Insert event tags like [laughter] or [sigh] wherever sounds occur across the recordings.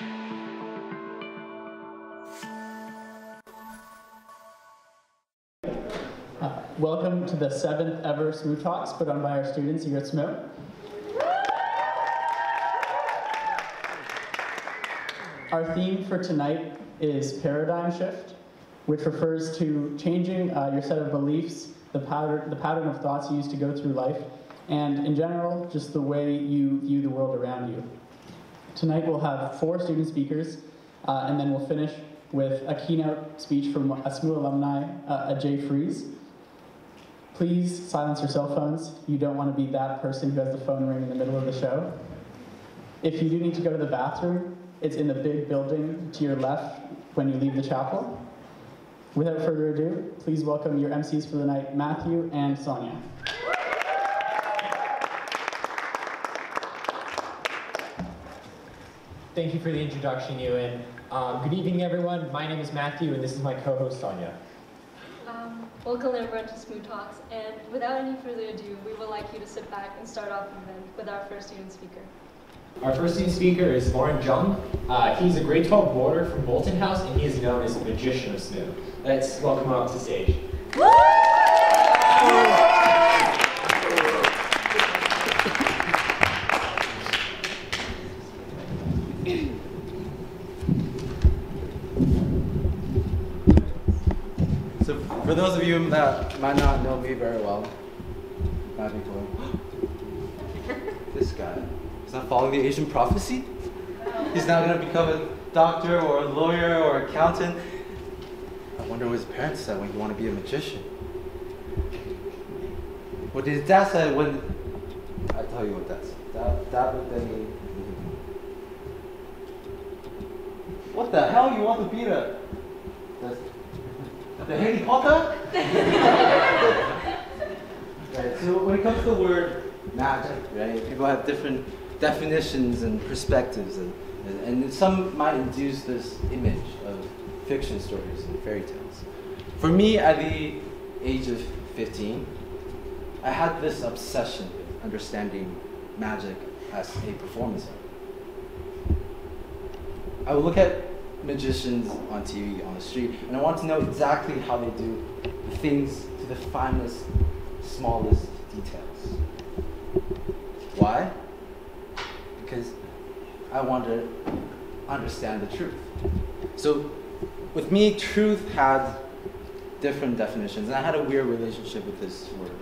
Uh, welcome to the seventh ever SMUS Talks put on by our students here at SMUS. Our theme for tonight is paradigm shift, which refers to changing uh, your set of beliefs, the pattern, the pattern of thoughts you use to go through life, and in general, just the way you view the world around you. Tonight we'll have four student speakers, uh, and then we'll finish with a keynote speech from a SMUS alumni, uh, Jay Freeze. Please silence your cell phones. You don't want to be that person who has the phone ring in the middle of the show. If you do need to go to the bathroom, it's in the big building to your left when you leave the chapel. Without further ado, please welcome your MCs for the night, Matthew and Sonia. Thank you for the introduction, Ewan. Um, good evening, everyone. My name is Matthew, and this is my co-host, Sonia. Um, welcome everyone to SMUS Talks, and without any further ado, we would like you to sit back and start off the event with our first student speaker. Our first student speaker is Laurent Zheng. Uh, he's a grade 12 boarder from Bolton House, and he is known as the Magician of SMUS. Let's welcome him up to stage. So for those of you that might not know me very well, be going, [laughs] this guy is not following the Asian prophecy? He's now gonna become a doctor or a lawyer or accountant. I wonder what his parents said when he wanted to be a magician. What did his dad say when I tell you what that's that that at me. What the hell you want to be the, the Harry Potter? [laughs] right, so when it comes to the word magic, right, people have different definitions and perspectives and, and, some might induce this image of fiction stories and fairy tales. For me, at the age of 15, I had this obsession with understanding magic as a performance. I would look at magicians on TV, on the street, and I want to know exactly how they do the things to the finest, smallest details. Why? Because I want to understand the truth. So, with me, truth had different definitions, and I had a weird relationship with this word,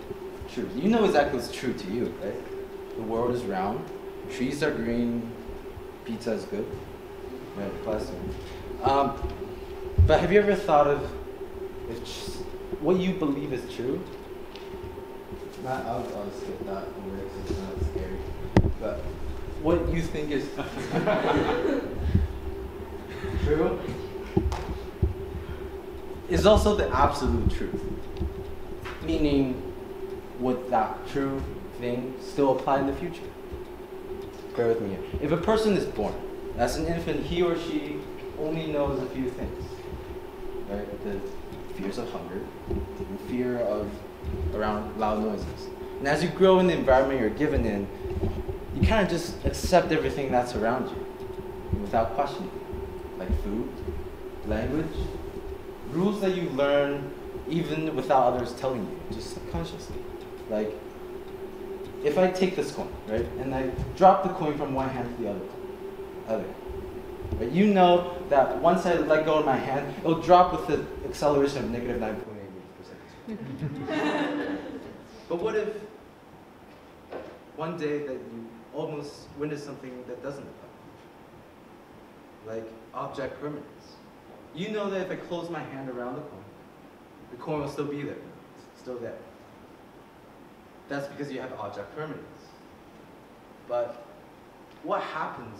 truth. You know exactly what's true to you, right? The world is round, trees are green, pizza is good. Um, but have you ever thought of what you believe is true? Not, I'll, I'll skip that word 'cause it's not scary. But what you think is [laughs] true is also the absolute truth. Meaning, would that true thing still apply in the future? Bear with me here. If a person is born as an infant, he or she only knows a few things. Right? The fears of hunger, the fear of around loud noises. And as you grow in the environment you're given in, you kind of just accept everything that's around you without questioning. Like food, language, rules that you learn even without others telling you, just subconsciously. Like, if I take this coin, right, and I drop the coin from one hand to the other, other, right, you know that once I let go of my hand, it'll drop with the acceleration of negative 9.8 meters per second. [laughs] but what if one day that you almost witness something that doesn't apply? Like object permanence. You know that if I close my hand around the coin, the coin will still be there, it's still there. That's because you have object permanence. But what happens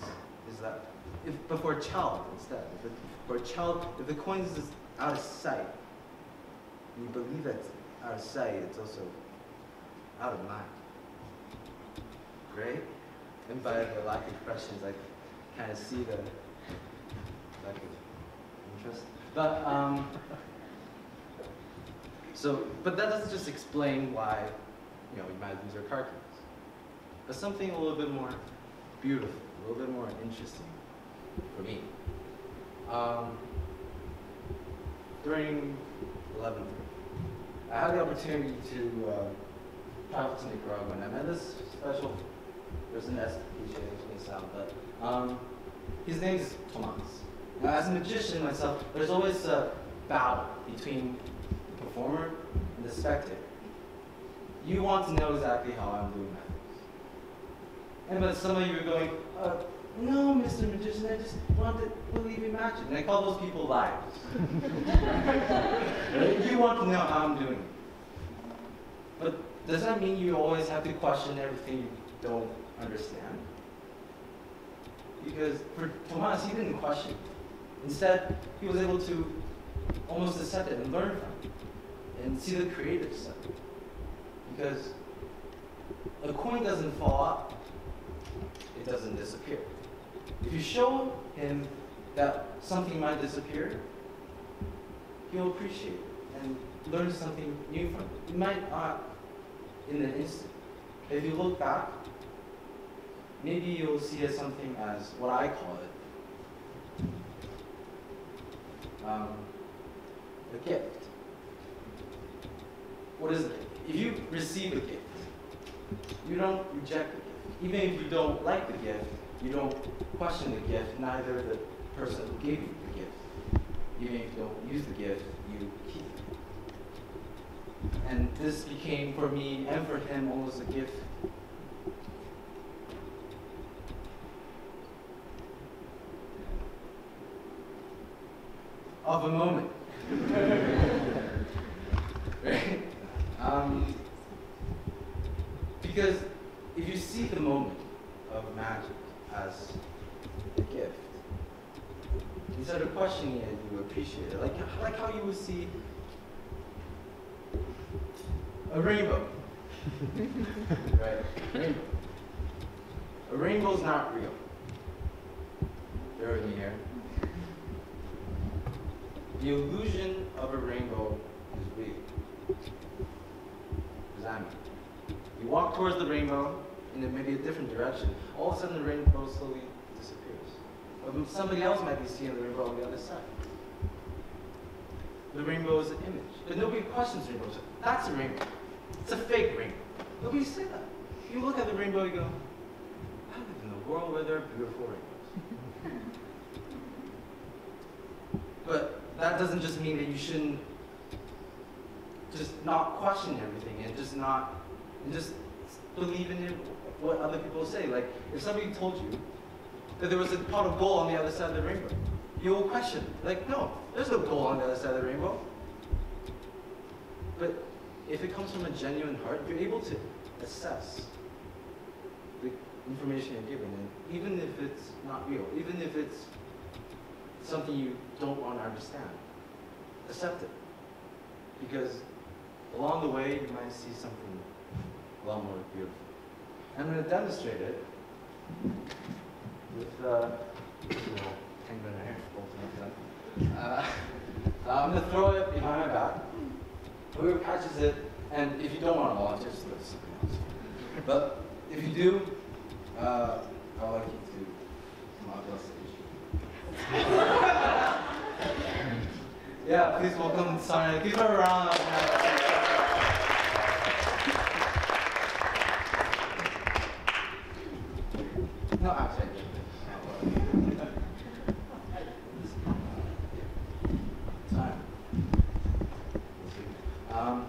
is that if but for a child instead, if it, for a child, if the coin is out of sight, and you believe it's out of sight, it's also out of mind. Right? And by the lack of questions, I kind of see the lack of interest. But um, so, but that doesn't just explain why, you know, you might lose your car keys. But something a little bit more beautiful, a little bit more interesting for me Um, during 11th, I had the opportunity to uh, travel to Nicaragua, and I met this special person, S. may sound, but um, his name is Tomas. Now, as a magician myself, there's always a battle between the performer and the spectator. You want to know exactly how I'm doing my things. And but some of you are going, uh, no, Mr. Magician, I just want to believe in magic. And I call those people liars. [laughs] you want to know how I'm doing. But does that mean you always have to question everything you don't understand? Because for Tomas, he didn't question. Instead, he was able to almost accept it and learn from it and see the creative side. Because a coin doesn't fall out, it doesn't disappear. If you show him that something might disappear, he'll appreciate it and learn something new from it. You might not in an instant. If you look back, maybe you'll see it something as what I call it um, a gift. What is it? If you receive a gift, you don't reject gift. Even if you don't like the gift, you don't question the gift, neither the person who gave you the gift. Even if you don't use the gift, you keep it. And this became for me and for him almost a gift. Of a moment. [laughs] right? Um, because if you see the moment of magic as a gift, instead of questioning it, you appreciate it. Like, like how you would see a rainbow. [laughs] right? Rainbow. A rainbow's not real. You're in here. The illusion of a rainbow is real. Does that mean? You walk towards the rainbow in maybe a different direction. All of a sudden, the rainbow slowly disappears. Somebody else might be seeing the rainbow on the other side. The rainbow is an image. But nobody questions rainbows. That's a rainbow. It's a fake rainbow. Nobody say that. You look at the rainbow, you go, I live in a world where there are beautiful rainbows. [laughs] but that doesn't just mean that you shouldn't just not question everything and just not and just believe in what other people say. Like if somebody told you that there was a pot of gold on the other side of the rainbow, you'll question. Like, no, there's no gold on the other side of the rainbow. But if it comes from a genuine heart, you're able to assess the information you're given, and even if it's not real, even if it's something you don't want to understand, accept it. Because along the way, you might see something lot more beautiful. I'm going to demonstrate it with uh, penguin hair. Uh, [laughs] I'm going to throw it behind my back. Whoever catches it, and if you don't want to volunteer, just let something else. But if you do, uh, I'd like you to up on stage. yeah, please welcome Sonia. Give her a round of applause. No, actually. Sorry. Um,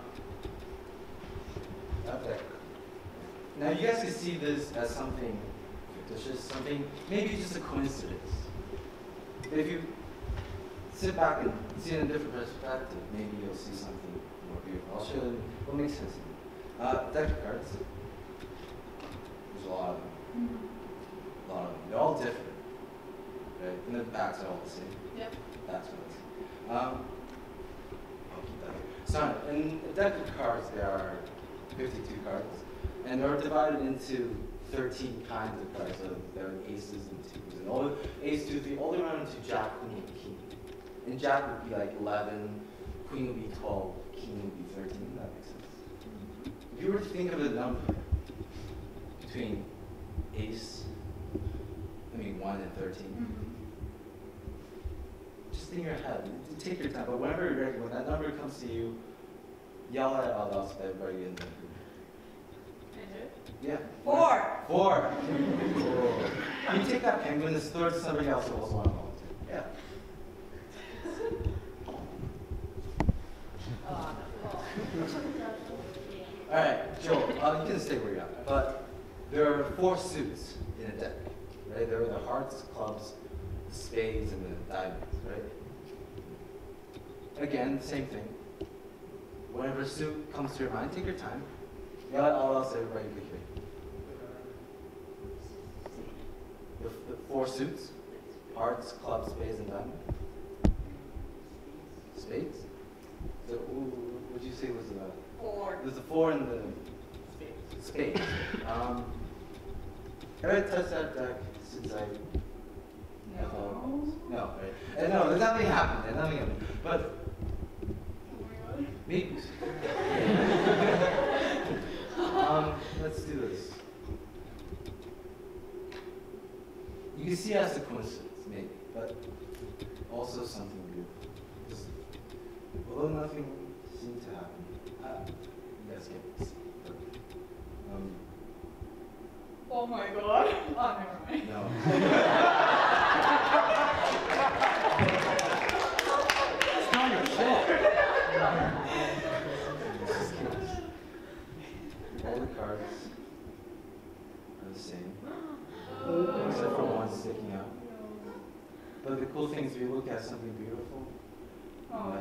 okay. Now you guys can see this as something fictitious, something maybe just a coincidence. But if you sit back and see it in a different perspective, maybe you'll see something more beautiful. I'll show you what makes sense to me. Uh, deck of cards. There's a lot of them. A lot of them. They're all different. Right? And the backs are all the same. Yep. That's what it's. Um, I'll keep that here. So, in a deck of cards, there are 52 cards, and they're divided into 13 kinds of cards. So there are aces and twos, and all the ace, two, all the way around to jack, queen, and king. And jack would be like 11, queen would be 12, king would be 13. That makes sense. If you were to think of a number between ace, I mean 1 and 13, mm-hmm. just in your head. Take your time. But whenever you're ready, when that number comes to you, yell it out loud so everybody in the. Yeah. Four. Four. you take that penguin and throw it to somebody else who also want to volunteer. Yeah. [laughs] All right, Joel, uh, you can stay where you're at. But there are four suits in a deck, right? There are the hearts, clubs, spades, and the diamonds, right? Again, same thing. Whatever suit comes to your mind, take your time. Yell it all else, everybody. The, the four suits, hearts, clubs, spades, and diamonds. Spades? So, what'd you say was the? Four. There's a four in the spades. Um, have I touched that deck since I? No. No, right? Uh, no, there's nothing happened. There's nothing happened. But maybe. um, let's do this. You can see it as a coincidence, maybe, but also something beautiful. Just- although nothing seemed to happen, uh, you guys get this. But, um, Oh my god. [laughs] Oh, never mind. no. [laughs] it's not your fault. All the cards are the same, except for one sticking out. But the cool thing is, if you look at something beautiful, it Oh might be boy. something. Thank you. Uh,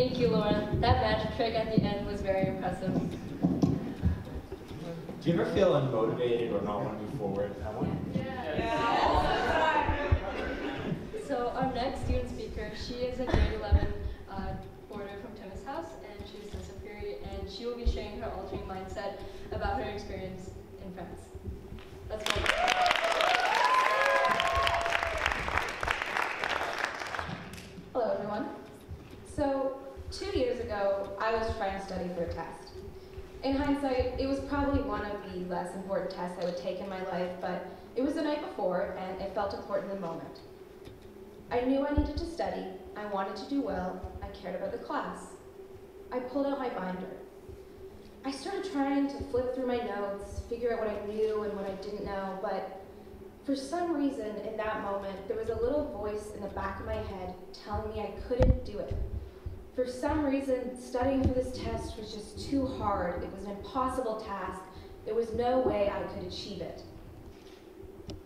Thank you, Laurent. That magic trick at the end was very impressive. Do you ever feel unmotivated or not want to move forward? I want So our next student speaker, she is a grade 11 uh, boarder from Timmins House, and she's a Superior, and she will be sharing her altering mindset about her experience in France. Let's go. Hello, everyone. So, two years ago, I was trying to study for a test. In hindsight, it was probably one of the less important tests I would take in my life, but it was the night before, and it felt important in the moment. I knew I needed to study, I wanted to do well, I cared about the class. I pulled out my binder. I started trying to flip through my notes, figure out what I knew and what I didn't know, but for some reason, in that moment, there was a little voice in the back of my head telling me I couldn't do it. For some reason, studying for this test was just too hard. It was an impossible task. There was no way I could achieve it.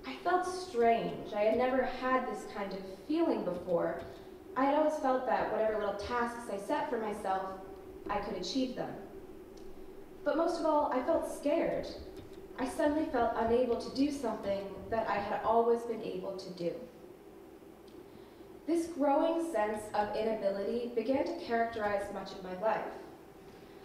I felt strange. I had never had this kind of feeling before. I had always felt that whatever little tasks I set for myself, I could achieve them. But most of all, I felt scared. I suddenly felt unable to do something that I had always been able to do. This growing sense of inability began to characterize much of my life.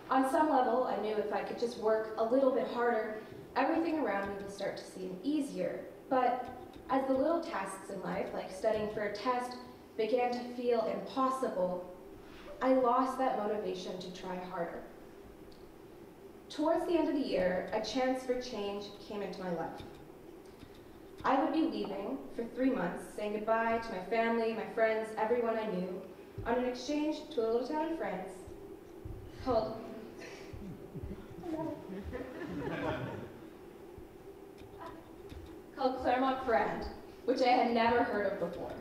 On some level, I knew if I could just work a little bit harder, everything around me would start to seem easier. But as the little tasks in life, like studying for a test, began to feel impossible, I lost that motivation to try harder. Towards the end of the year, a chance for change came into my life. I would be leaving for three months, saying goodbye to my family, my friends, everyone I knew, on an exchange to a little town in France called [laughs] called Clermont-Ferrand, which I had never heard of before.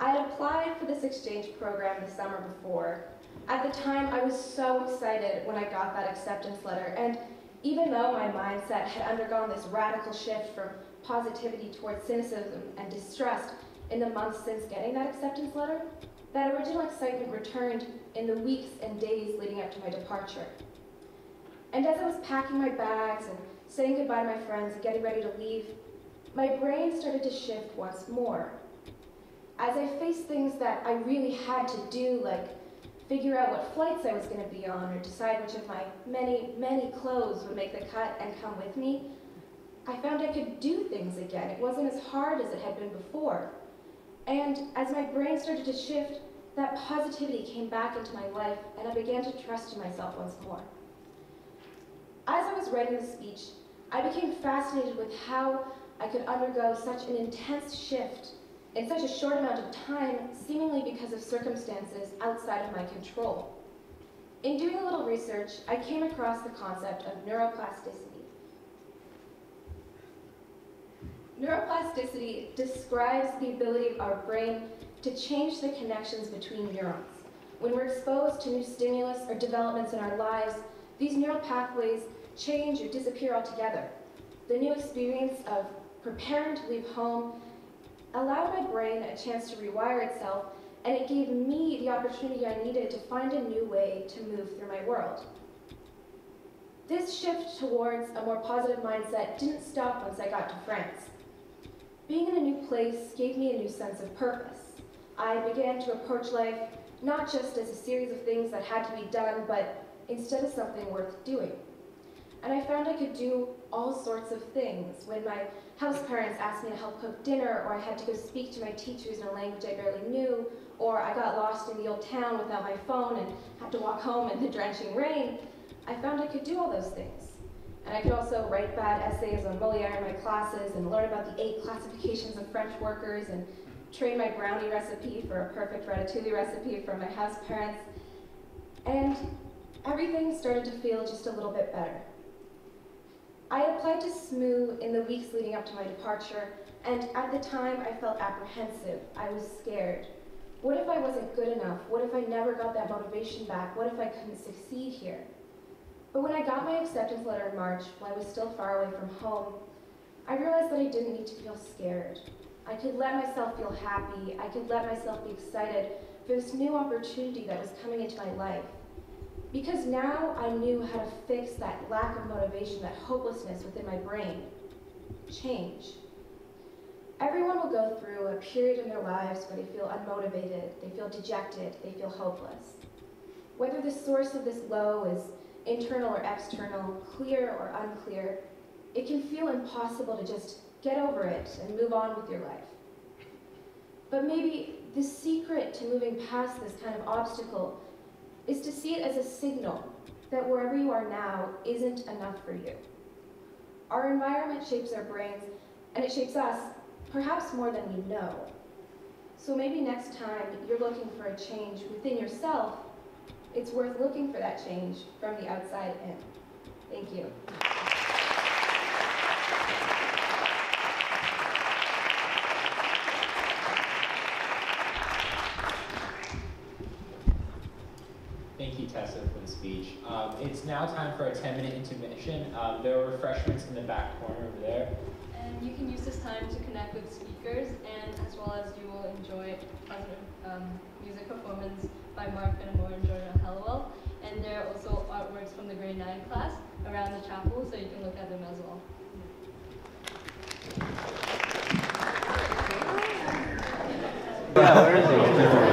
I had applied for this exchange program the summer before. At the time, I was so excited when I got that acceptance letter, and even though my mindset had undergone this radical shift from positivity towards cynicism and distrust in the months since getting that acceptance letter, that original excitement returned in the weeks and days leading up to my departure. And as I was packing my bags and saying goodbye to my friends and getting ready to leave, my brain started to shift once more. as I faced things that I really had to do, like figure out what flights I was going to be on or decide which of my many, many clothes would make the cut and come with me, I found I could do things again. It wasn't as hard as it had been before. And as my brain started to shift, that positivity came back into my life and I began to trust in myself once more. As I was writing the speech, I became fascinated with how I could undergo such an intense shift in such a short amount of time, seemingly because of circumstances outside of my control. In doing a little research, I came across the concept of neuroplasticity. Neuroplasticity describes the ability of our brain to change the connections between neurons. When we're exposed to new stimulus or developments in our lives, these neural pathways change or disappear altogether. The new experience of preparing to leave home allowed my brain a chance to rewire itself, and it gave me the opportunity I needed to find a new way to move through my world. This shift towards a more positive mindset didn't stop once I got to France. Being in a new place gave me a new sense of purpose. I began to approach life not just as a series of things that had to be done, but instead of something worth doing. And I found I could do all sorts of things. When my house parents asked me to help cook dinner, or I had to go speak to my teachers in a language I barely knew, or I got lost in the old town without my phone and had to walk home in the drenching rain, I found I could do all those things. And I could also write bad essays on Moliere in my classes and learn about the eight classifications of French workers and train my brownie recipe for a perfect ratatouille recipe from my house parents. And everything started to feel just a little bit better. I applied to SMUS in the weeks leading up to my departure, and at the time I felt apprehensive. I was scared. What if I wasn't good enough? What if I never got that motivation back? What if I couldn't succeed here? But when I got my acceptance letter in March, while I was still far away from home, I realized that I didn't need to feel scared. I could let myself feel happy. I could let myself be excited for this new opportunity that was coming into my life. Because now I knew how to fix that lack of motivation, that hopelessness within my brain. Change. Everyone will go through a period in their lives where they feel unmotivated, they feel dejected, they feel hopeless. Whether the source of this low is internal or external, clear or unclear, it can feel impossible to just get over it and move on with your life. But maybe the secret to moving past this kind of obstacle is to see it as a signal that wherever you are now isn't enough for you. Our environment shapes our brains, and it shapes us perhaps more than we know. So maybe next time you're looking for a change within yourself, it's worth looking for that change from the outside in. Thank you. Thank you, Tessa, for the speech. Um, it's now time for a 10-minute intermission. Um, there are refreshments in the back corner over there. And you can use this time to connect with speakers, and as well as you will enjoy positive um, music performance by Mark Finamore and Jordan Helliwell. And there are also artworks from the grade 9 class around the chapel, so you can look at them as well. Yeah, where is it?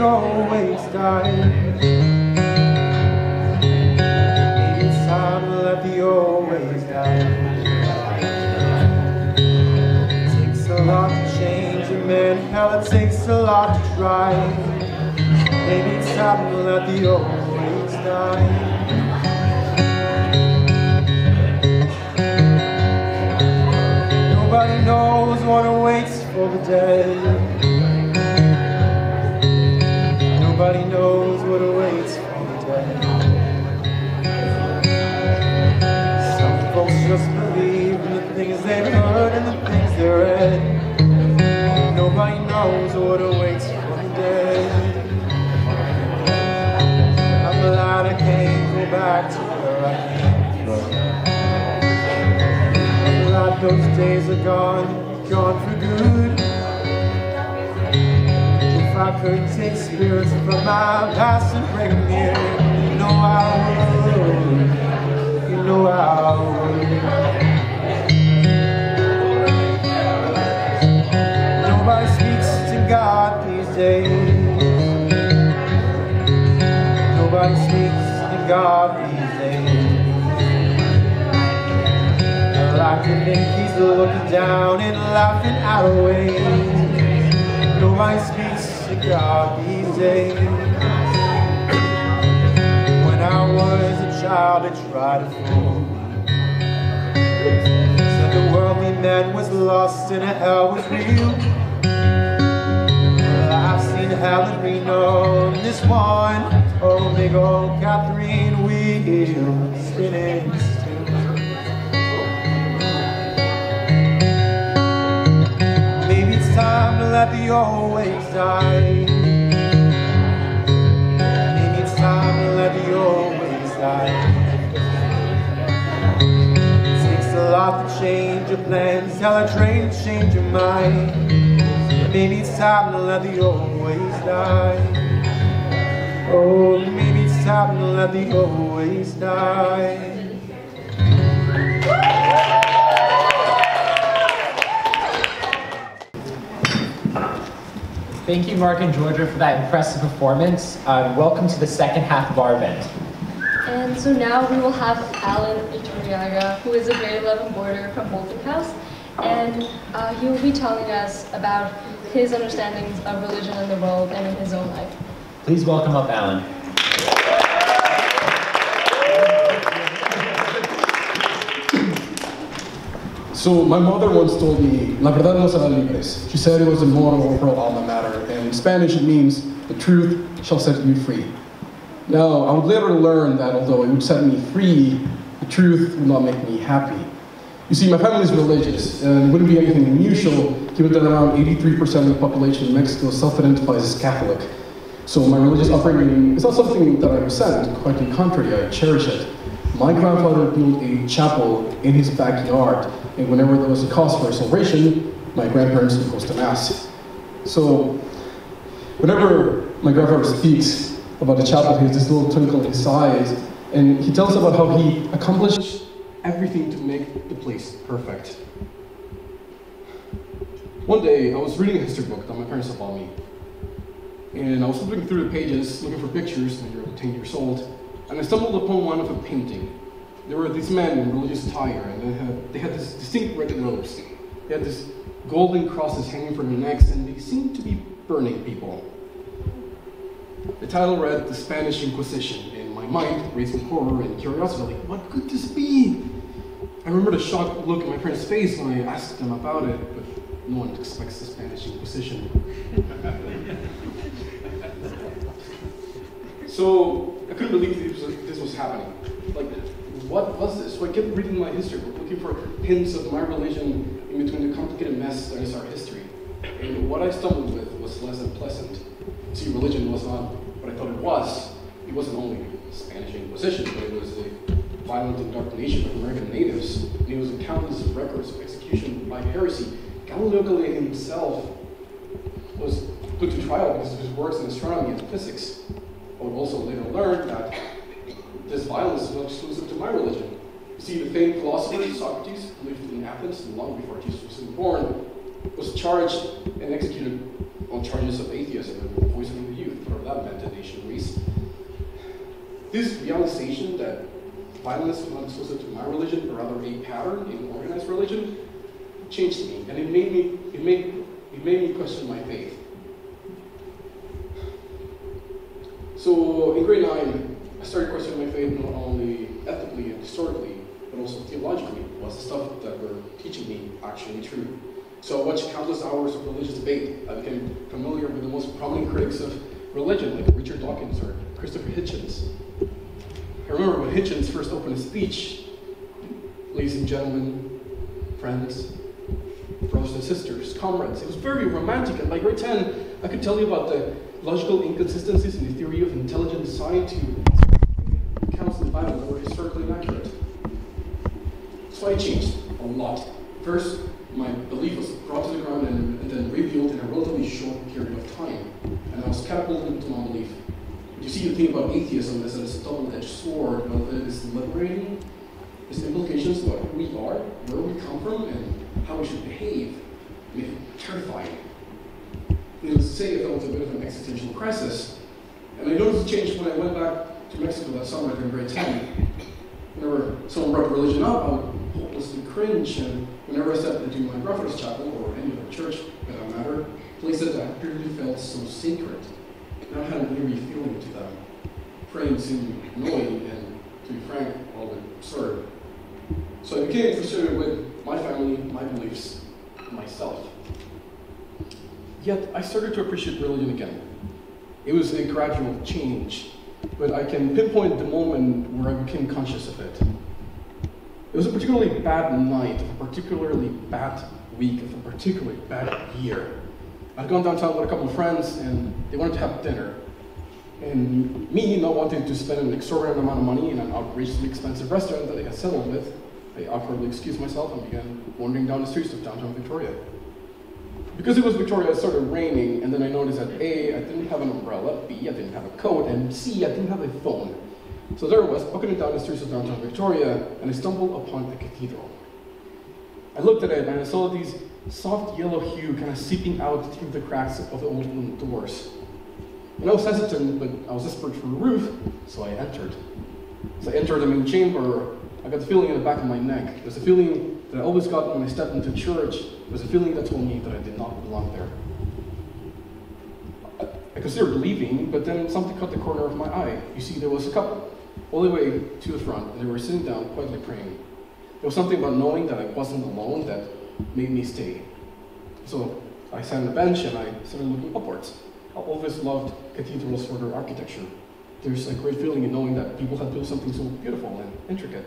To let the old die. Maybe it's time to let the old ways die. It takes a lot to change a man, hell, it takes a lot to try. Maybe it's time to let the old ways die. Nobody knows what awaits for the dead. Read. Nobody knows what awaits the dead. I'm glad I can't go back to where I came from. I'm glad those days are gone, gone for good. If I could take spirits from my past and bring them here, you know I would. You know I would. Days. Nobody speaks to God these days. Like to think he's looking down and laughing out of ways. Nobody speaks to God these days. When I was a child, I tried to fool. Said the worldly man was lost and hell was real. Hell in Reno, this one, oh big old Catherine wheel spinning. Maybe it's time to let the old ways die. Maybe it's time to let the old ways die. It takes a lot to change your plans, tell a train to change your mind. maybe it's time to let the old ways die. Oh, maybe it's time to let the old ways die. Thank you, Mark and Georgia, for that impressive performance. Um, welcome to the second half of our event. And so now we will have Alan Iturriaga, who is a grade 11 boarder from Bolton House, and uh, he will be telling us about his understandings of religion in the world and in his own life. Please welcome up Alan. So my mother once told me, La verdad nos hará libres. She said it was a motto of her alma mater, and in Spanish it means, the truth shall set you free. Now, I would later learn that although it would set me free, the truth would not make me happy. You see, my family is religious, and it wouldn't be anything unusual given that around 83% of the population in Mexico self-identifies as Catholic. So my religious upbringing is not something that I resent, quite the contrary, I cherish it. My grandfather built a chapel in his backyard, and whenever there was a cause for a celebration, my grandparents would host a mass. So, whenever my grandfather speaks about the chapel, he has this little twinkle in his eyes, and he tells about how he accomplished everything to make the place perfect. One day, I was reading a history book that my parents had bought me, and I was flipping through the pages looking for pictures when you're 10 years old, and I stumbled upon one of a painting. There were these men in religious attire, and they had, they had this distinct red robes. They had this golden crosses hanging from their necks, and they seemed to be burning people. The title read The Spanish Inquisition, and my mind raised horror and curiosity, like, what could this be? I remember the shocked look on my parents' face when I asked them about it, no one expects the Spanish Inquisition. so I couldn't believe this was, happening. Like, what was this? So I kept reading my history book, looking for hints of my religion in between the complicated mess that is our history. And what I stumbled with was less than pleasant. See, religion was not what I thought it was. It wasn't only the Spanish Inquisition, but it was the violent indoctrination of American natives. And it was countless records of execution by heresy. Galileo himself was put to trial because of his works in astronomy and physics. I would also later learn that this violence is not exclusive to my religion. You see, the famed philosopher Socrates, who lived in Athens long before Jesus was born, was charged and executed on charges of atheism and poisoning the youth, whatever that meant in ancient Greece. This realization that violence is not exclusive to my religion, but rather a pattern in organized religion, changed me, and it made me it made it made me question my faith. So in grade nine, I started questioning my faith not only ethically and historically, but also theologically. Was the stuff that were teaching me actually true? So I watched countless hours of religious debate. I became familiar with the most prominent critics of religion, like Richard Dawkins or Christopher Hitchens. I remember when Hitchens first opened his speech, ladies and gentlemen, friends, brothers and sisters, comrades. It was very romantic, and by grade 10, I could tell you about the logical inconsistencies in the theory of intelligent design to accounts in the Bible that were historically inaccurate. So I changed a lot. First, my belief was brought to the ground and, and then revealed in a relatively short period of time, and I was catapulted into non-belief. You see, the thing about atheism is that it's a double-edged sword, but it is liberating. Its implications about who we are, where we come from, and how we should behave. I mean, terrifying. Needless to say, I felt a bit of an existential crisis. And I noticed a change when I went back to Mexico that summer during grade 10. Whenever someone brought religion up, I would hopelessly cringe, and whenever I stepped into my grandfather's chapel, or any other church for that matter, places that apparently felt so sacred, and I had an eerie feeling to them. Praying seemed annoying and, to be frank, a little bit absurd. So I became frustrated with my family, my beliefs, myself. Yet I started to appreciate religion again. It was a gradual change, but I can pinpoint the moment where I became conscious of it. It was a particularly bad night, a particularly bad week, of a particularly bad year. I'd gone downtown with a couple of friends, and they wanted to have dinner. And me, not wanting to spend an exorbitant amount of money in an outrageously expensive restaurant that I had settled with, I awkwardly excused myself and began wandering down the streets of downtown Victoria. Because it was Victoria, it started raining, and then I noticed that A, I didn't have an umbrella, B, I didn't have a coat, and C, I didn't have a phone. So there I was, walking down the streets of downtown Victoria, and I stumbled upon the cathedral. I looked at it, and I saw these soft yellow hue kind of seeping out through the cracks of the old doors. And I was hesitant, but I was desperate for a roof, so I entered. So I entered the main chamber, I got the feeling in the back of my neck. It was a feeling that I always got when I stepped into church. It was a feeling that told me that I did not belong there. I, I considered leaving, but then something caught the corner of my eye. You see, there was a couple, all the way to the front, and they were sitting down, quietly praying. There was something about knowing that I wasn't alone that made me stay. So I sat on the bench and I started looking upwards. I always loved cathedrals for their architecture. There's a great feeling in knowing that people had built something so beautiful and intricate.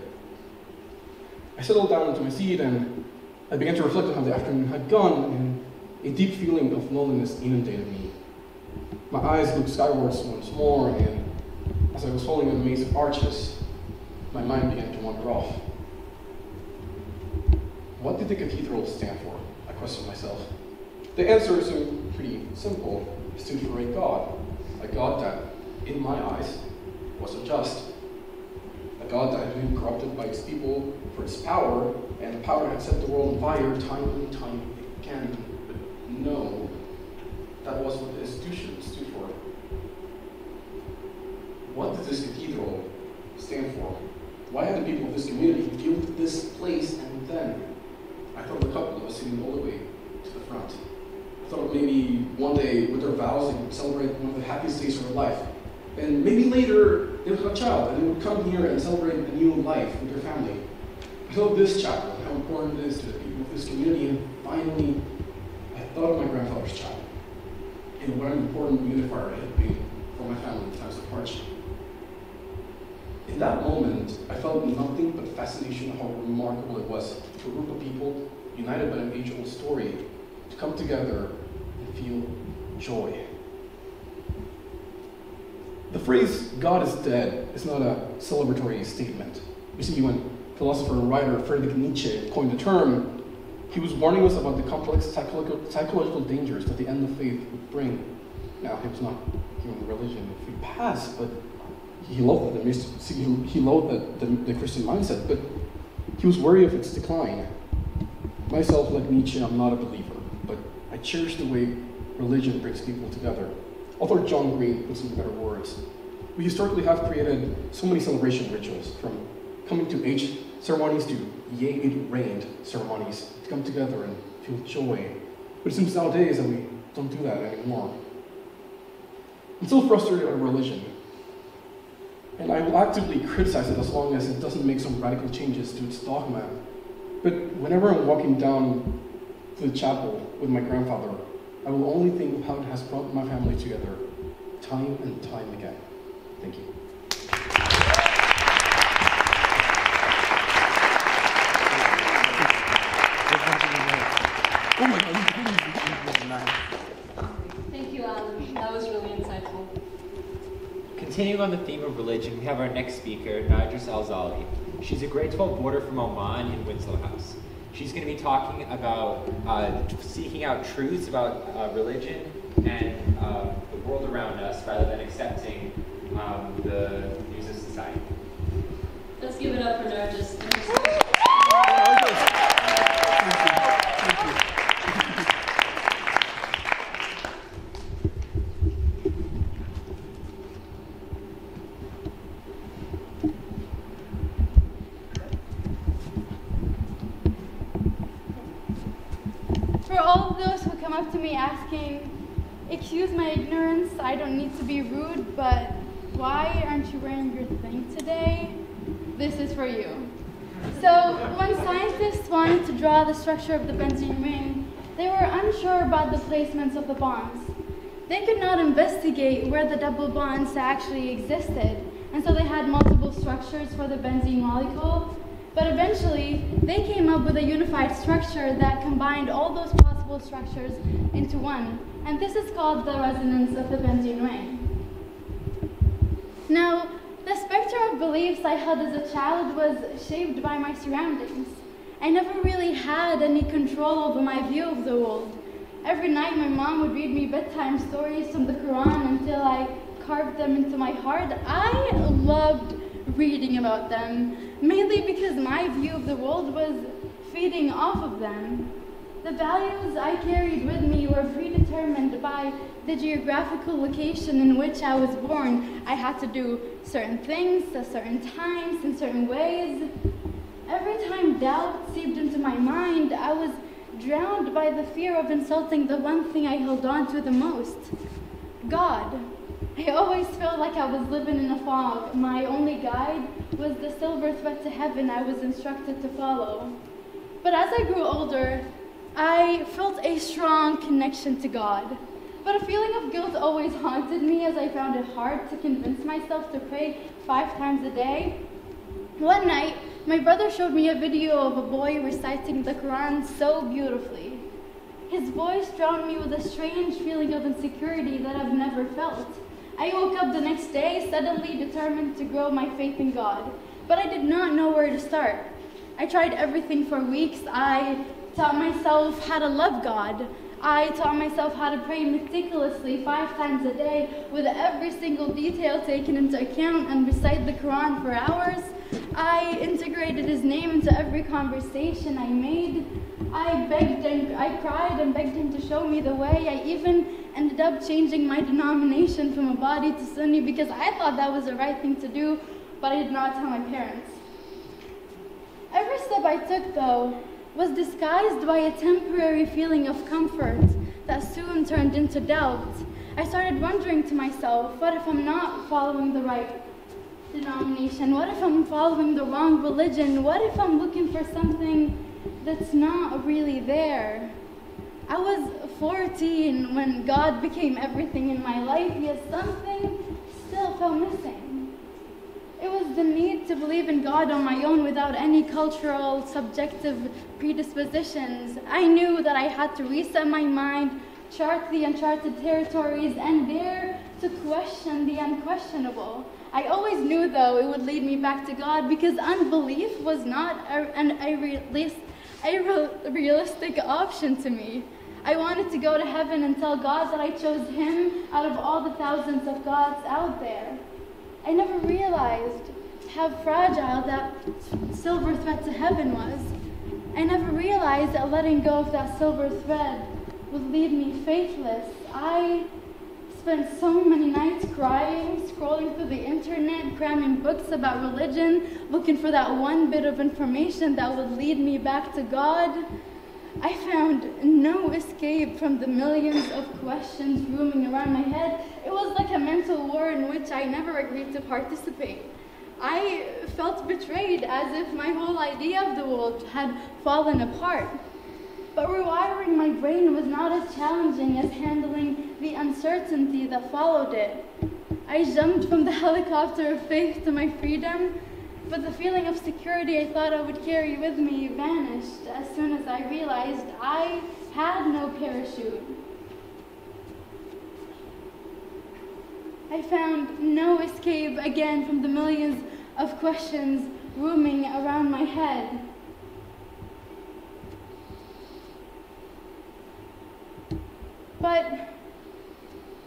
I settled down into my seat and I began to reflect on how the afternoon had gone, and a deep feeling of loneliness inundated me. My eyes looked skywards once more, and as I was following the maze of arches, my mind began to wander off. What did the cathedral stand for? I questioned myself. The answer seemed pretty simple. It stood for a God, a God that, in my eyes, wasn't just. God that had been corrupted by its people for its power, and the power had set the world on fire time and time again. But no, that was what the institution stood for. What did this cathedral stand for? Why had the people of this community built this place and then? I thought of a couple that was sitting all the way to the front. I thought maybe one day with their vows they would celebrate one of the happiest days of their life. And maybe later they would have a child and they would come here and celebrate a new life with their family. I thought this chapel and how important it is to the people of this community. And finally, I thought of my grandfather's child and what an important unifier it had been for my family in times of hardship. In that moment, I felt nothing but fascination how remarkable it was for a group of people united by an age-old story to come together and feel joy. The phrase God is dead is not a celebratory statement. You see, when philosopher and writer Friedrich Nietzsche coined the term, he was warning us about the complex psychological, psychological dangers that the end of faith would bring. Now, he was not giving religion a free pass, but he loathed the, he loathed the, the, the Christian mindset, but he was wary of its decline. Myself, like Nietzsche, I'm not a believer, but I cherish the way religion brings people together. Author John Green puts it in better words. We historically have created so many celebration rituals, from coming to age ceremonies to yay it rained ceremonies, to come together and feel joy. But it seems nowadays that we don't do that anymore. I'm so frustrated at religion and I will actively criticize it as long as it doesn't make some radical changes to its dogma. But whenever I'm walking down to the chapel with my grandfather, I will only think of how it has brought my family together time and time again. Thank you. Oh my God. Thank you, Alan. That was really insightful. Continuing on the theme of religion, we have our next speaker, Narjes Al-Zahli. She's a grade 12 boarder from Oman in Winslow House. She's going to be talking about uh, seeking out truths about uh, religion and uh, the world around us rather than accepting um, the views of society. Let's give it up for Narjes. For all of those who come up to me asking, excuse my ignorance, I don't need to be rude, but why aren't you wearing your thing today? This is for you. So, when scientists wanted to draw the structure of the benzene ring, they were unsure about the placements of the bonds. They could not investigate where the double bonds actually existed, and so they had multiple structures for the benzene molecule. But eventually, they came up with a unified structure that combined all those possible structures into one, and this is called the resonance of the benzene ring. Now, the spectrum of beliefs I held as a child was shaped by my surroundings. I never really had any control over my view of the world. Every night, my mom would read me bedtime stories from the Quran until I carved them into my heart. I loved reading about them, mainly because my view of the world was feeding off of them. The values I carried with me were predetermined by the geographical location in which I was born. I had to do certain things at certain times in certain ways. Every time doubt seeped into my mind, I was drowned by the fear of insulting the one thing I held on to the most God. I always felt like I was living in a fog. My only guide was the silver thread to heaven I was instructed to follow. But as I grew older, I felt a strong connection to God. But a feeling of guilt always haunted me as I found it hard to convince myself to pray five times a day. One night, my brother showed me a video of a boy reciting the Quran so beautifully. His voice drowned me with a strange feeling of insecurity that I've never felt. I woke up the next day suddenly determined to grow my faith in God, but I did not know where to start. I tried everything for weeks. I taught myself how to love God. I taught myself how to pray meticulously five times a day with every single detail taken into account and recite the Quran for hours. I integrated his name into every conversation I made. I begged and I cried and begged him to show me the way. I even ended up changing my denomination from Ibadi to Sunni because I thought that was the right thing to do, but I did not tell my parents. Every step I took, though, was disguised by a temporary feeling of comfort that soon turned into doubt. I started wondering to myself, what if I'm not following the right denomination? What if I'm following the wrong religion? What if I'm looking for something that's not really there? I was 14 when God became everything in my life, yet something still felt missing. It was the need to believe in God on my own without any cultural, subjective predispositions. I knew that I had to reset my mind, chart the uncharted territories, and dare to question the unquestionable. I always knew, though, it would lead me back to God because unbelief was not a, an, a, realis- a realistic option to me. I wanted to go to heaven and tell God that I chose Him out of all the thousands of gods out there. I never realized how fragile that silver thread to heaven was. I never realized that letting go of that silver thread would leave me faithless. I spent so many nights crying, scrolling through the internet, cramming books about religion, looking for that one bit of information that would lead me back to God. I found no escape from the millions of questions roaming around my head. It was like a mental war in which I never agreed to participate. I felt betrayed as if my whole idea of the world had fallen apart. But rewiring my brain was not as challenging as handling the uncertainty that followed it. I jumped from the [laughs] helicopter of faith to my freedom, but the feeling of security I thought I would carry with me vanished as soon as I realized I had no parachute. I found no escape again from the millions of questions roaming around my head. But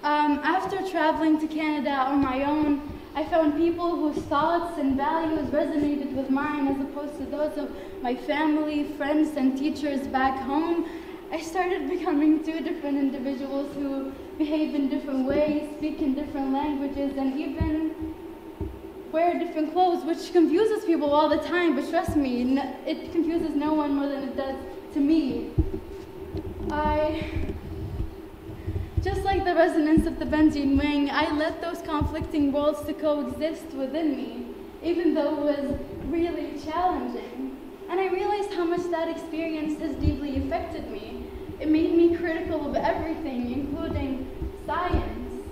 um, after traveling to Canada on my own, I found people whose thoughts and values resonated with mine as opposed to those of my family, friends, and teachers back home. I started [laughs] becoming two different individuals who behave in different ways, speak in different languages, and even wear different clothes, which confuses people all the time, but trust me, it confuses no one more than it does to me. I just like the resonance of the benzene ring, I let those conflicting worlds to coexist within me, even though it was really challenging. And I realized how much that experience has deeply affected me. It made me critical of everything, including science.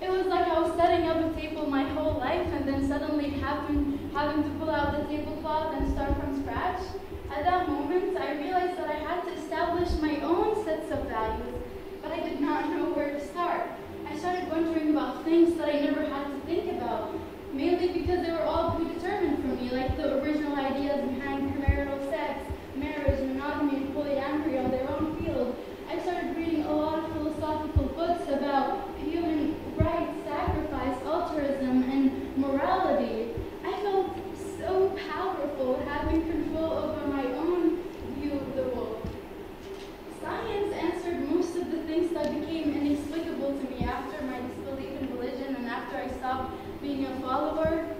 It was like I was setting up a table my whole life and then suddenly having, having to pull out the tablecloth and start from scratch. At that moment, I realized that I had to establish my own sets of values Not know where to start. I started wondering about things that I never had to think about, mainly because they were all predetermined for me, like the original ideas behind premarital sex, marriage, monogamy, and polyamory on their own field. having control over my own view of the world. Science answered most of the things that became inexplicable to me after my disbelief in religion and after I stopped being a follower.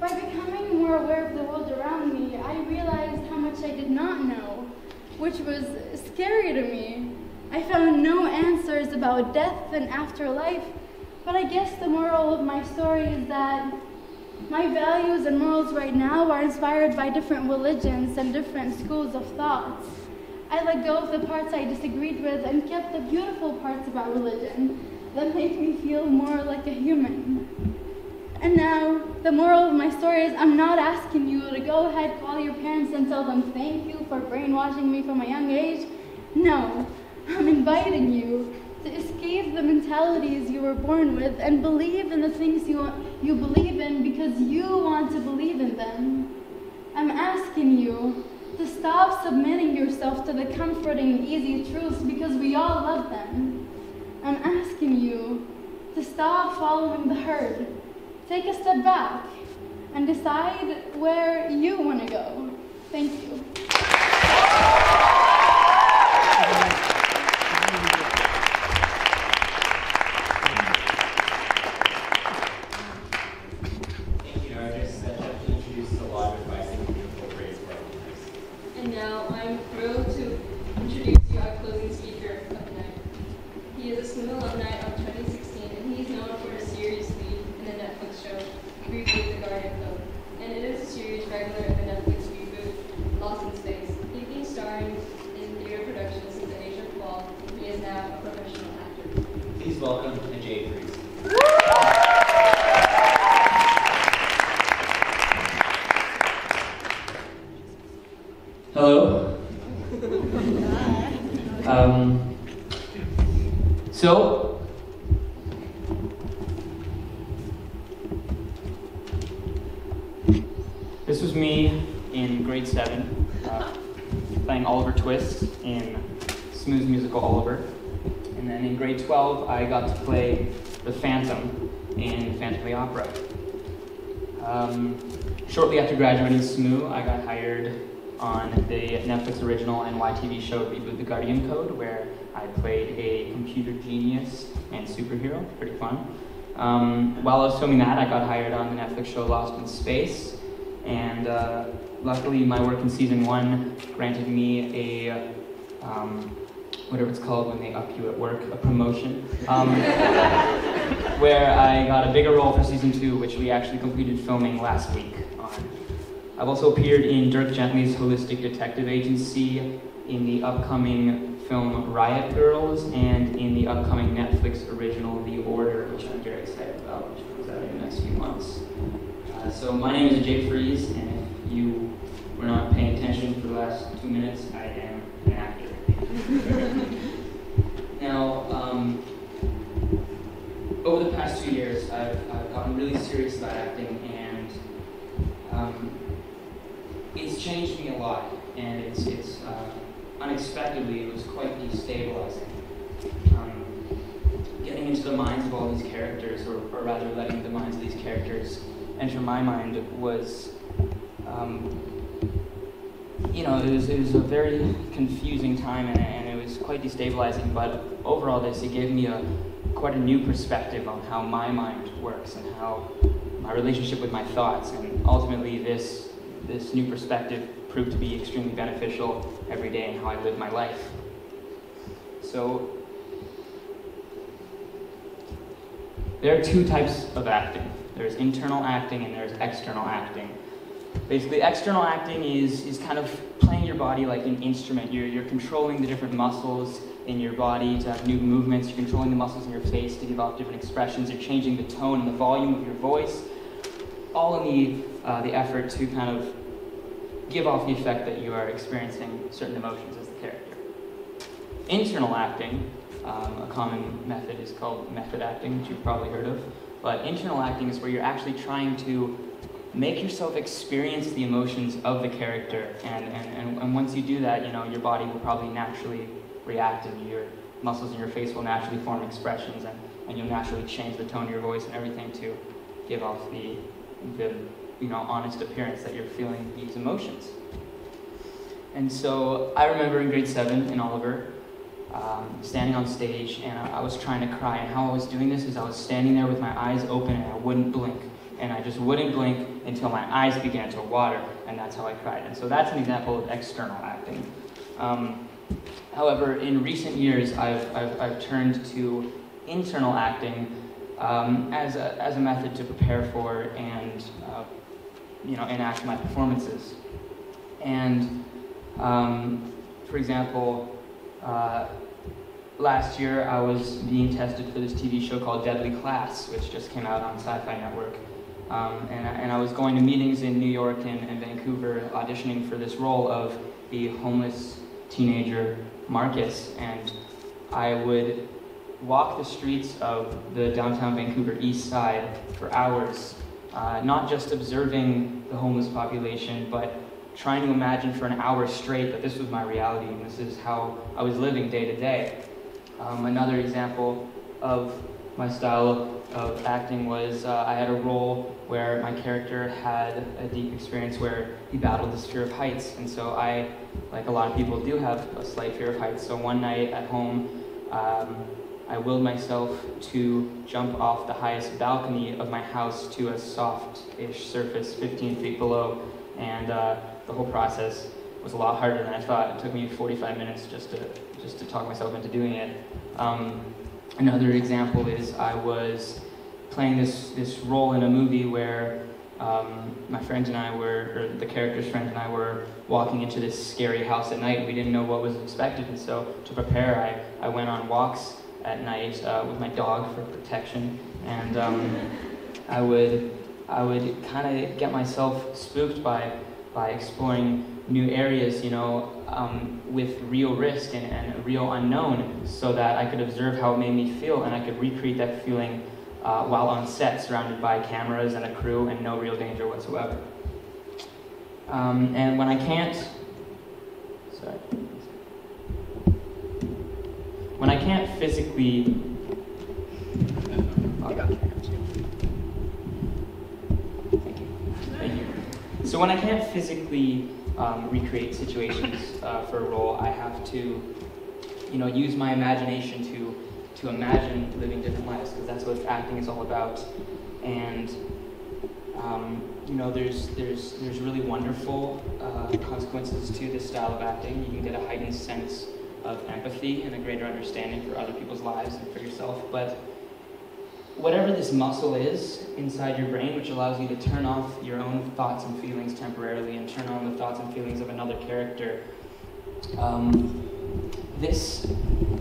By becoming more aware of the world around me, I realized how much I did not know, which was scary to me. I found no answers about death and afterlife, but I guess the moral of my story is that my values and morals right now are inspired by different religions and different schools of thoughts. I let go of the parts I disagreed with and kept the beautiful parts about religion that make me feel more like a human. And now, the moral of my story is I'm not asking you to go ahead, call your parents, and tell them thank you for brainwashing me from a young age. No, I'm inviting you to escape the mentalities you were born with and believe in the things you, you believe in because you want to believe in them. I'm asking you to stop submitting yourself to the comforting, easy truths because we all love them. I'm asking you to stop following the herd. Take a step back and decide where you want to go. Thank you. Thank you, Narjes. That definitely introduces a lot of advice and beautiful praise for our listeners. And now I'm thrilled to introduce you our closing speaker of the night. He is a SMU alumni of 2016, and he is known for his series lead in the Netflix show Reboot the Guardian Code. And it is a series regular in the Netflix reboot Lost in Space. He's been starring in theater productions since the age of 12, and he is now a professional actor. Please welcome Ajay Friese. Hello. Um, so, this was me in grade seven, uh, playing Oliver Twist in SMUS Musical Oliver. And then in grade 12, I got to play the Phantom in Phantom of the Opera. Um, shortly after graduating SMU, I got hired on the Netflix original and YTV show Reboot the Guardian Code, where I played a computer genius Pretty fun. Um, while I was filming that, I got hired on the Netflix show Lost in Space, and uh, luckily, my work in season one granted me a um, whatever it's called when they up you at work, a promotion, um, [laughs] where I got a bigger role for season two, which we actually completed filming last week on. I've also appeared in Dirk Gently's Holistic Detective Agency, in the upcoming film Riot Girls, and in the upcoming Netflix original The Order, which I'm very excited about, which comes out in the next few months. Uh, so my name is Jake Friese, and if you were not paying attention for the last two minutes, I am an actor. [laughs] now, um, over the past two years, I've, I've gotten really serious about acting, and um, it's changed me a lot. And it's, it's uh, unexpectedly, it was quite destabilizing. Um, getting into the minds of all these characters, or, or rather, letting the minds of these characters enter my mind was. Um, you know, it was, it was a very confusing time and, and it was quite destabilizing, but overall, this, it gave me a quite a new perspective on how my mind works and how my relationship with my thoughts. And ultimately, this, this new perspective proved to be extremely beneficial every day in how I live my life. So, there are two types of acting there's internal acting and there's external acting. Basically, external acting is, is kind of playing your body like an instrument. You're, you're controlling the different muscles in your body to have new movements. You're controlling the muscles in your face to give off different expressions. You're changing the tone and the volume of your voice, all in the, uh, the effort to kind of give off the effect that you are experiencing certain emotions as the character. Internal acting, um, a common method is called method acting, which you've probably heard of. But internal acting is where you're actually trying to make yourself experience the emotions of the character. And, and, and, and once you do that, you know, your body will probably naturally react and your muscles in your face will naturally form expressions and, and you'll naturally change the tone of your voice and everything to give off the, the you know, honest appearance that you're feeling these emotions. And so I remember in grade seven in Oliver, um, standing on stage, and I, I was trying to cry. And how I was doing this is I was standing there with my eyes open and I wouldn't blink. And I just wouldn't blink until my eyes began to water, and that's how I cried. And so that's an example of external acting. Um, however, in recent years, I've, I've, I've turned to internal acting um, as, a, as a method to prepare for and you know, enact my performances. And um, for example, uh, last year I was being tested for this TV show called Deadly Class, which just came out on Syfy Network. Um, and, I, and I was going to meetings in New York and, and Vancouver auditioning for this role of the homeless teenager Marcus. And I would walk the streets of the downtown Vancouver east side for hours, uh, not just observing the homeless population, but trying to imagine for an hour straight that this was my reality and this is how I was living day to day. Um, another example of my style of acting was uh, I had a role where my character had a deep experience where he battled this fear of heights. And so I, like a lot of people, do have a slight fear of heights. So one night at home, um, I willed myself to jump off the highest balcony of my house to a soft-ish surface 15 feet below. And uh, the whole process was a lot harder than I thought. It took me 45 minutes just to, just to talk myself into doing it. Um, another example is I was playing this, this role in a movie where um, my friends and I were, or the character's friends and I were walking into this scary house at night. We didn't know what was expected, and so to prepare, I, I went on walks at night uh, with my dog for protection, and um, I would I would kind of get myself spooked by by exploring new areas, you know, um, with real risk and, and real unknown, so that I could observe how it made me feel, and I could recreate that feeling uh, while on set, surrounded by cameras and a crew, and no real danger whatsoever. Um, and when I can't, sorry when I can't physically. Oh, Thank you. Thank you. So when I can't physically um, recreate situations [laughs] uh, for a role, I have to, you know, use my imagination to to imagine living different lives because that's what acting is all about. And um, you know, there's there's there's really wonderful uh, consequences to this style of acting. You can get a heightened sense of empathy and a greater understanding for other people's lives and for yourself. But whatever this muscle is inside your brain, which allows you to turn off your own thoughts and feelings temporarily and turn on the thoughts and feelings of another character, um, this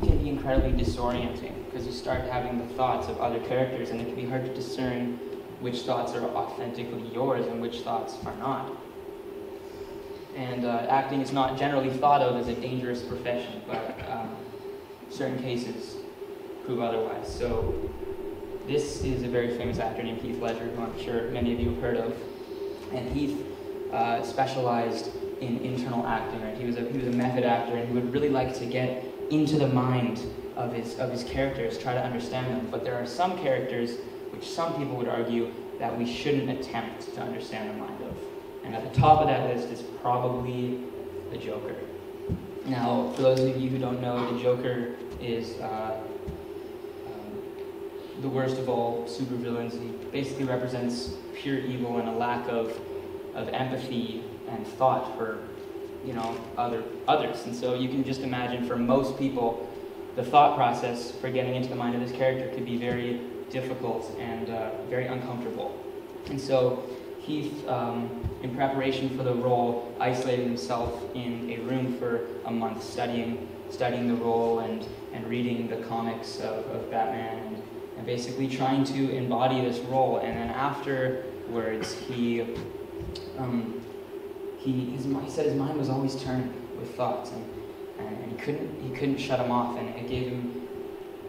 can be incredibly disorienting because you start having the thoughts of other characters and it can be hard to discern which thoughts are authentically yours and which thoughts are not. And uh, acting is not generally thought of as a dangerous profession, but um, certain cases prove otherwise. So this is a very famous actor named Heath Ledger, who I'm sure many of you have heard of. And Heath uh, specialized in internal acting. Right? He was a he was a method actor, and he would really like to get into the mind of his of his characters, try to understand them. But there are some characters which some people would argue that we shouldn't attempt to understand the mind of. And at the top of that list is probably the Joker. Now, for those of you who don't know, the Joker is uh, um, the worst of all supervillains. He basically represents pure evil and a lack of, of empathy and thought for, you know, other others. And so you can just imagine for most people, the thought process for getting into the mind of this character could be very difficult and uh, very uncomfortable. And so Heath, um, in preparation for the role, isolated himself in a room for a month, studying studying the role and, and reading the comics of, of Batman and, and basically trying to embody this role. And then afterwards, he um, he, his, he said his mind was always turning with thoughts, and, and, and he couldn't he couldn't shut them off, and it gave him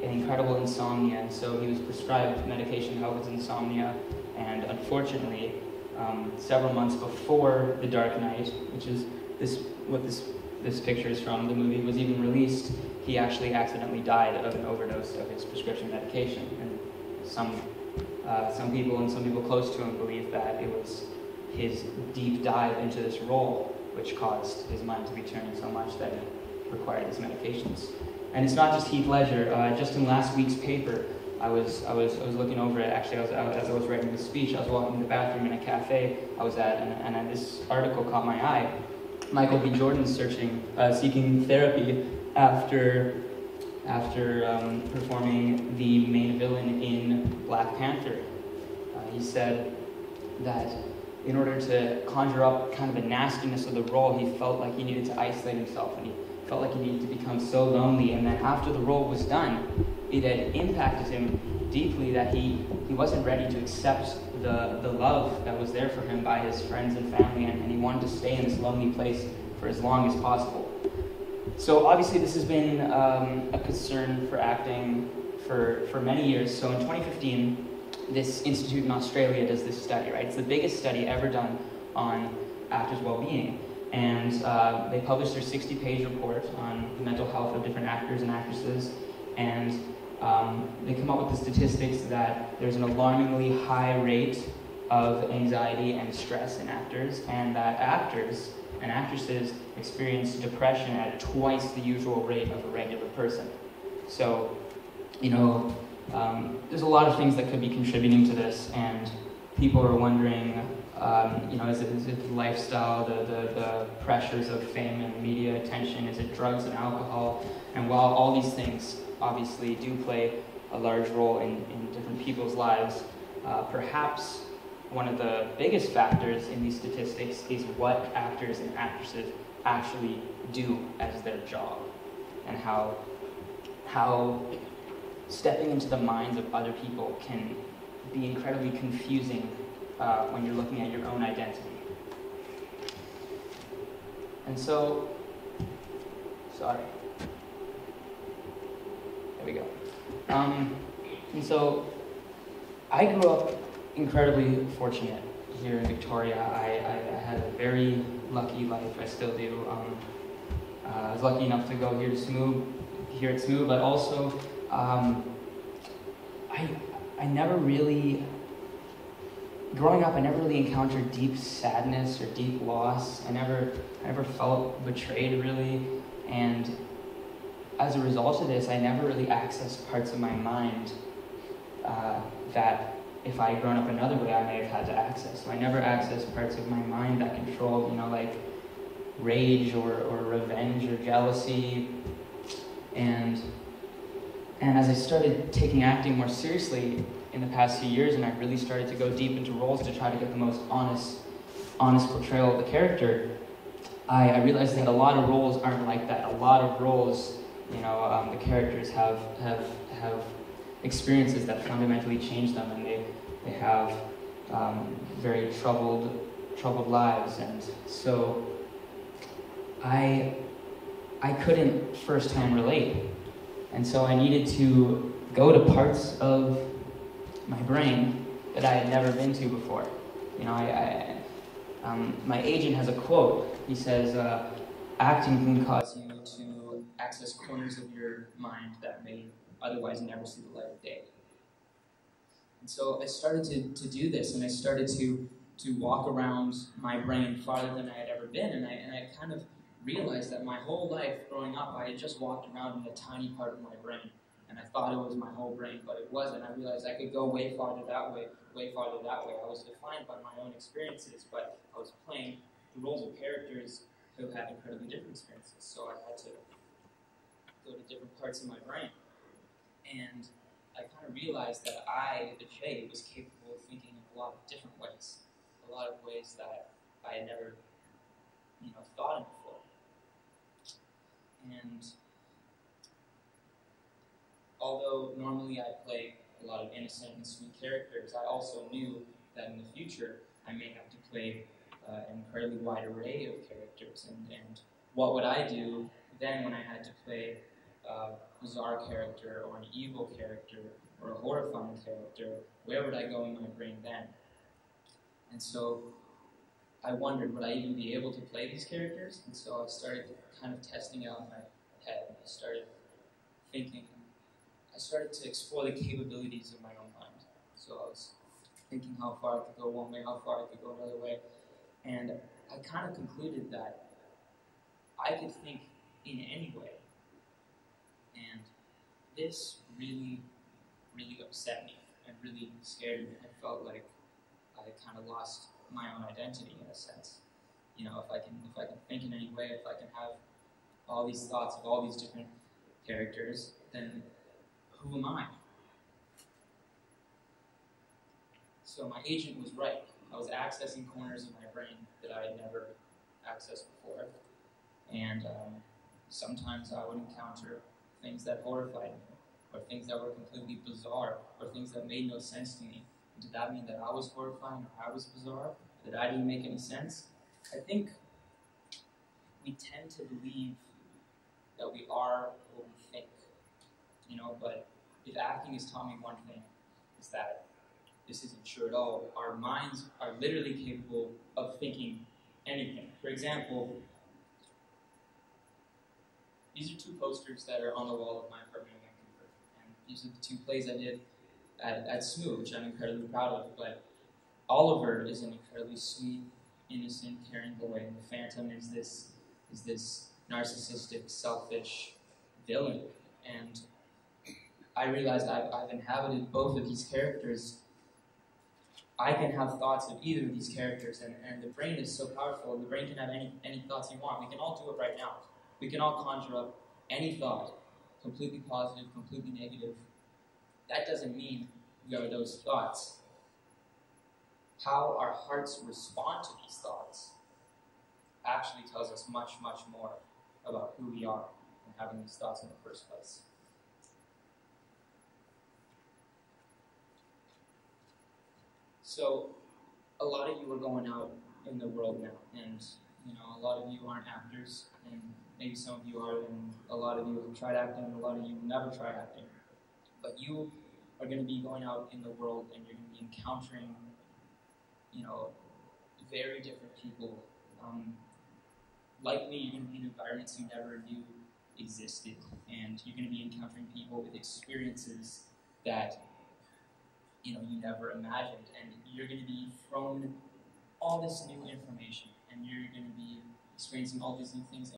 an incredible insomnia. And so he was prescribed medication to help with insomnia, and unfortunately, um, several months before The Dark Knight, which is this what this this picture is from, the movie was even released, he actually accidentally died of an overdose of his prescription medication. And some uh, some people and some people close to him believe that it was his deep dive into this role, which caused his mind to be turning so much that he required these medications. And it's not just Heath Ledger. Uh, just in last week's paper, I was, I was, I was looking over it. Actually, I was, I, as I was writing the speech, I was walking in the bathroom in a cafe I was at, and, and this article caught my eye. Michael B. Jordan searching, uh, seeking therapy after, after um, performing the main villain in Black Panther. Uh, he said that in order to conjure up kind of the nastiness of the role, he felt like he needed to isolate himself, and he felt like he needed to become so lonely. And then after the role was done, it had impacted him deeply that he, he wasn't ready to accept the, the love that was there for him by his friends and family, and, and he wanted to stay in this lonely place for as long as possible. So obviously this has been um, a concern for acting for, for many years. So in 2015, this institute in Australia does this study, right? It's the biggest study ever done on actors' well-being. And uh, they published their 60-page report on the mental health of different actors and actresses. And um, they come up with the statistics that there's an alarmingly high rate of anxiety and stress in actors, and that actors and actresses experience depression at twice the usual rate of a regular person. So, you know, um, there's a lot of things that could be contributing to this, and people are wondering, um, you know, is it, is it the lifestyle, the, the, the pressures of fame and media attention? Is it drugs and alcohol? And while all these things obviously do play a large role in, in different people's lives, uh, perhaps one of the biggest factors in these statistics is what actors and actresses actually do as their job and how, how stepping into the minds of other people can be incredibly confusing uh, when you're looking at your own identity. And so, sorry. We go. Um, and so, I grew up incredibly fortunate here in Victoria. I, I, I had a very lucky life. I still do. Um, uh, I was lucky enough to go here to SMUS, here at SMUS, but also um, I, I never really, growing up, I never really encountered deep sadness or deep loss. I never, I never felt betrayed really, and as a result of this, I never really accessed parts of my mind uh, that if I had grown up another way, I may have had to access. So I never accessed parts of my mind that controlled, you know, like rage or, or revenge or jealousy. And, and as I started taking acting more seriously in the past few years, and I really started to go deep into roles to try to get the most honest, honest portrayal of the character, I, I realized that a lot of roles aren't like that. A lot of roles, you know, um, the characters have, have, have experiences that fundamentally change them, and they, they have um, very troubled, troubled lives. And so I, I couldn't firsthand relate. And so I needed to go to parts of my brain that I had never been to before. You know, I, I um, my agent has a quote. He says, uh, acting can cause access corners of your mind that may otherwise never see the light of day. And so I started to, to do this, and I started to, to walk around my brain farther than I had ever been, and I, and I kind of realized that my whole life growing up, I had just walked around in a tiny part of my brain, and I thought it was my whole brain, but it wasn't. I realized I could go way farther that way, way farther that way. I was defined by my own experiences, but I was playing the roles of characters who had incredibly different experiences, so I had to go to different parts of my brain. And I kind of realized that I, the Jay, was capable of thinking in a lot of different ways, a lot of ways that I had never, you know, thought of before. And although normally I play a lot of innocent and sweet characters, I also knew that in the future I may have to play uh, an incredibly wide array of characters. And, and what would I do then when I had to play uh, bizarre character or an evil character or a horrifying character, where would I go in my brain then? And so I wondered, would I even be able to play these characters? And so I started kind of testing out my head. And I started thinking, I started to explore the capabilities of my own mind. So I was thinking how far I could go one way, how far I could go another way. And I kind of concluded that I could think in any way. This really, really upset me and really scared me. I felt like I kind of lost my own identity in a sense. You know, if I can if I can think in any way, if I can have all these thoughts of all these different characters, then who am I? So my agent was right. I was accessing corners of my brain that I had never accessed before. And um, sometimes I would encounter things that horrified me, or things that were completely bizarre, or things that made no sense to me. Did that mean that I was horrifying or I was bizarre? That I didn't make any sense? I think we tend to believe that we are what we think, you know, but if acting has taught me one thing, is that this isn't true at all. Our minds are literally capable of thinking anything. For example, these are two posters that are on the wall of my apartment in Vancouver. And these are the two plays I did at, at SMU, which I'm incredibly proud of. But Oliver is an incredibly sweet, innocent, caring boy, and the Phantom is this is this narcissistic, selfish villain. And I realized I've, I've inhabited both of these characters. I can have thoughts of either of these characters, and, and the brain is so powerful. The brain can have any, any thoughts you want. We can all do it right now. We can all conjure up any thought, completely positive, completely negative. That doesn't mean we are those thoughts. How our hearts respond to these thoughts actually tells us much, much more about who we are and having these thoughts in the first place. So, a lot of you are going out in the world now, and you know, a lot of you aren't actors, and maybe some of you are, and a lot of you have tried acting, and a lot of you never tried acting. But you are going to be going out in the world, and you're going to be encountering, you know, very different people. Um, likely, you're going to be in environments you never knew existed, and you're going to be encountering people with experiences that you know you never imagined, and you're going to be thrown all this new information, and you're going to be experiencing all these new things